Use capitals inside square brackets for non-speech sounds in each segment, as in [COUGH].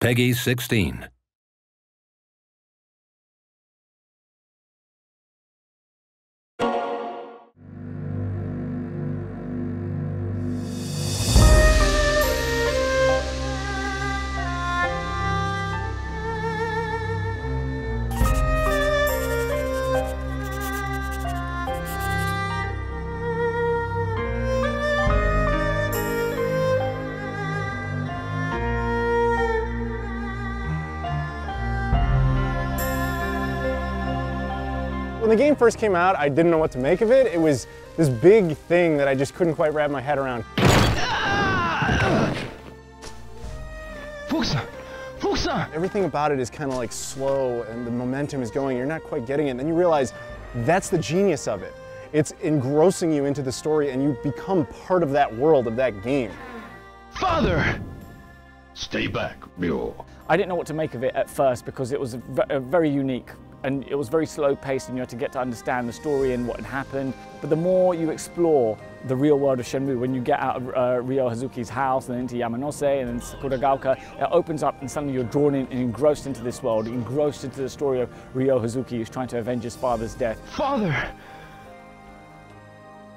Peggy 16. When the game first came out, I didn't know what to make of it. It was this big thing that I just couldn't quite wrap my head around. Fuchsa! Fuchsa! Everything about it is kind of like slow and the momentum is going. You're not quite getting it. And then you realize that's the genius of it. It's engrossing you into the story and you become part of that world, of that game. Father! Stay back, Mule. I didn't know what to make of it at first because it was a a very unique and it was very slow paced and you had to get to understand the story and what had happened. But the more you explore the real world of Shenmue, when you get out of uh, Ryo Hazuki's house and into Yamanose and then Sakuragaoka, it opens up and suddenly you're drawn in and engrossed into this world, engrossed into the story of Ryo Hazuki who's trying to avenge his father's death. Father!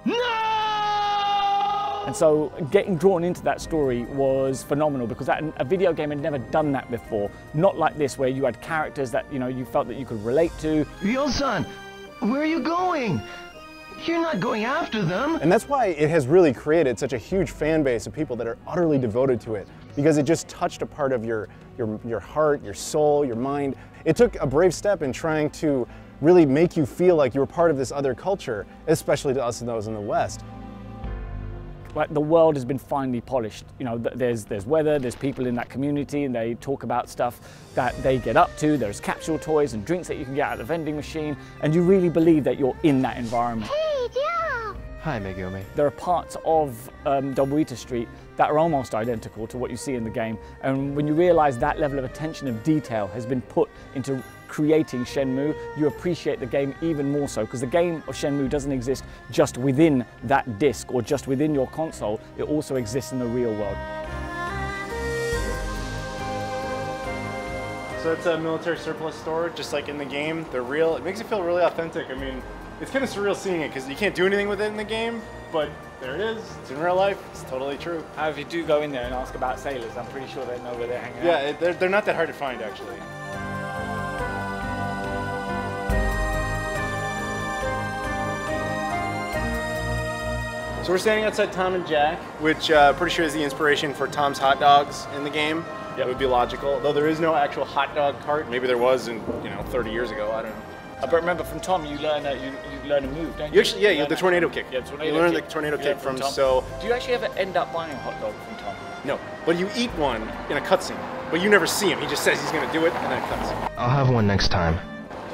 No! And so getting drawn into that story was phenomenal because that, a video game had never done that before. Not like this where you had characters that you know you felt that you could relate to. Ryo-san, where are you going? You're not going after them. And that's why it has really created such a huge fan base of people that are utterly devoted to it because it just touched a part of your, your, your heart, your soul, your mind. It took a brave step in trying to really make you feel like you were part of this other culture, especially to us and those in the West. Like the world has been finely polished. You know, there's there's weather, there's people in that community, and they talk about stuff that they get up to. There's capsule toys and drinks that you can get at the vending machine, and you really believe that you're in that environment. Hey, Joe! Hi, Megumi. There are parts of um, Dobuita Street that are almost identical to what you see in the game, and when you realise that level of attention of detail has been put into creating Shenmue, you appreciate the game even more so because the game of Shenmue doesn't exist just within that disc or just within your console, it also exists in the real world. So it's a military surplus store, just like in the game. They're real. It makes it feel really authentic. I mean, it's kind of surreal seeing it because you can't do anything with it in the game, but there it is. It's in real life. It's totally true. However, if you do go in there and ask about sailors, I'm pretty sure they know where they're hanging Yeah, out. it, they're, they're not that hard to find actually. So we're standing outside Tom and Jack, which uh, pretty sure is the inspiration for Tom's hot dogs in the game. That would be logical, though there is no actual hot dog cart. Maybe there was in you know 30 years ago. I don't know. Uh, but remember, from Tom, you learn a, you, you learn a move, don't you? You actually, yeah, you learn the tornado kick. Yeah, tornado you learn kick. the tornado You kick learn from, Tom. so Do you actually ever end up buying a hot dog from Tom? no, but you eat one in a cutscene, but you never see him. He just says he's gonna do it, and then it cuts. I'll have one next time.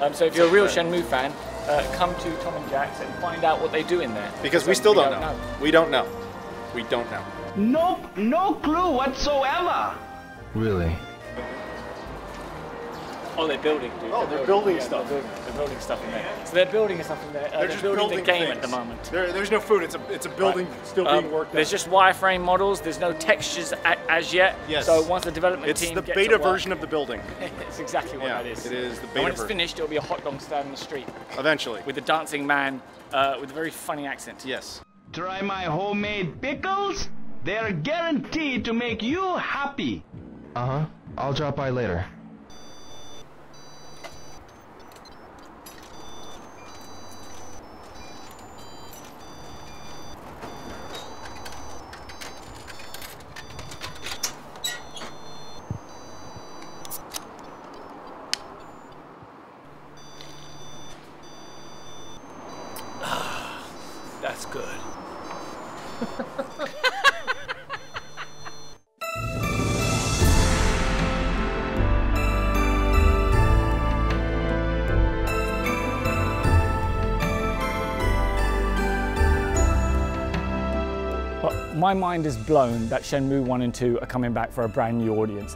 Um, so if you're a real Shenmue fan, uh, come to Tom and Jack's and find out what they do in there. Because we still don't, know. We don't know. We don't know. Nope, no clue whatsoever. Really? Oh, they're building, dude. Oh, they're building yeah, stuff. They're building, they're building stuff in there. So they're building stuff in there. Uh, they're, just building, the game at the moment. There, there's no food. It's a it's a building still Um, being worked there's on. just wireframe models. There's no textures a, as yet. Yes. So once the development It's team the gets beta to work- version of the building. [LAUGHS] it's exactly what Yeah, that is. it is the And beta when it's version. finished, it'll be a hot dog stand in the street Eventually. with a dancing man uh, with a very funny accent. yes. Try my homemade pickles. They're guaranteed to make you happy. Uh huh. I'll drop by later. That's good. But [LAUGHS] my mind is blown that Shenmue 1 and 2 are coming back for a brand new audience.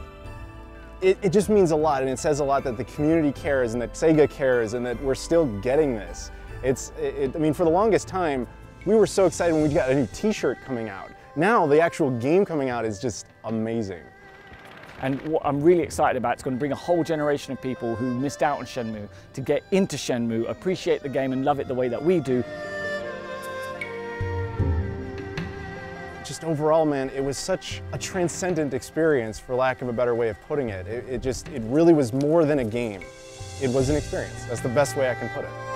It, it just means a lot and it says a lot that the community cares and that Sega cares and that we're still getting this. It's, it, I mean, for the longest time, we were so excited when we got a new t-shirt coming out. Now the actual game coming out is just amazing. And what I'm really excited about, it's going to bring a whole generation of people who missed out on Shenmue to get into Shenmue, appreciate the game and love it the way that we do. Just overall, man, it was such a transcendent experience, for lack of a better way of putting it. It, it just, it really was more than a game. It was an experience. That's the best way I can put it.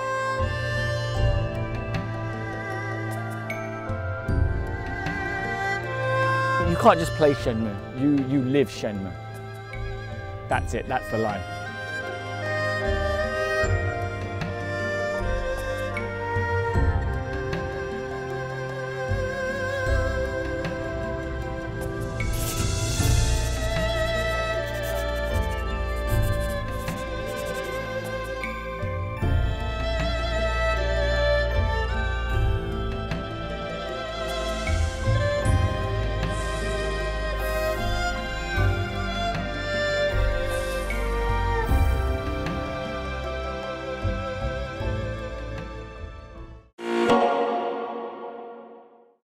You can't just play Shenmue, you, you live Shenmue. That's it, that's the line.